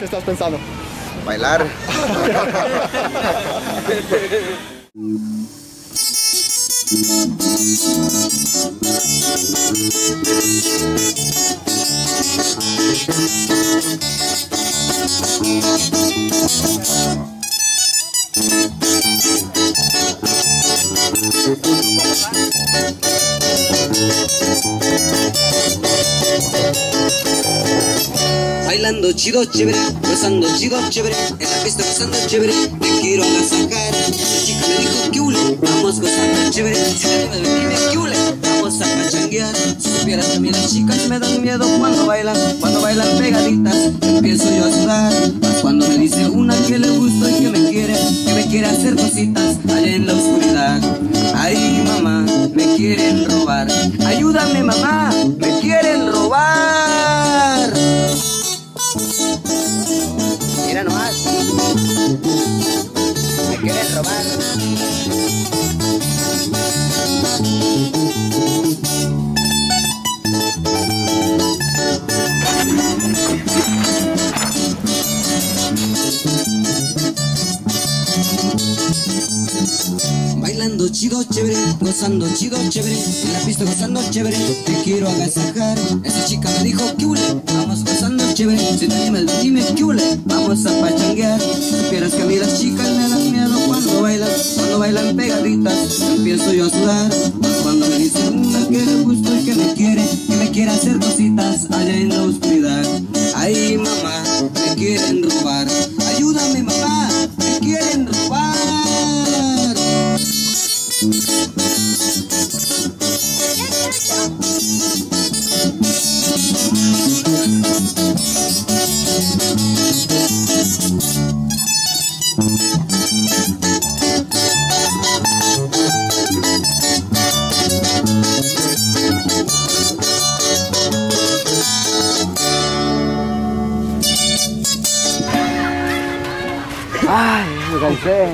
¿Qué estás pensando? Bailar. Bailando chido chévere, gozando chido chévere, en la pista gozando chévere, me quiero agasajar. Esa chica me dijo que hule, vamos gozando chévere, si te animas dime que hule, vamos a pachanguear. Si supieras a mí las chicas me dan miedo cuando bailan, cuando bailan pegaditas, empiezo yo a sudar. Cuando me dice una que le gusto y que me quiere, que me quiere hacer cositas allá en la oscuridad. Ay mamá, me quieren robar, ayúdame mamá, me quieren robar. Me quieren robar. Bailando chido chévere, gozando chido chévere, en la pista gozando chévere, te quiero agasajar. Esa chica me dijo que hule, vamos gozando chévere, si te animas dime que hule, vamos a pachanguear. Empiezo yo a sudar. Cuando me dicen una que le gusto y que me quiere, que me quiere hacer cositas allá en la oscuridad. Ay mamá, me quieren robar, ayúdame mamá, me quieren robar. Ay, me cansé.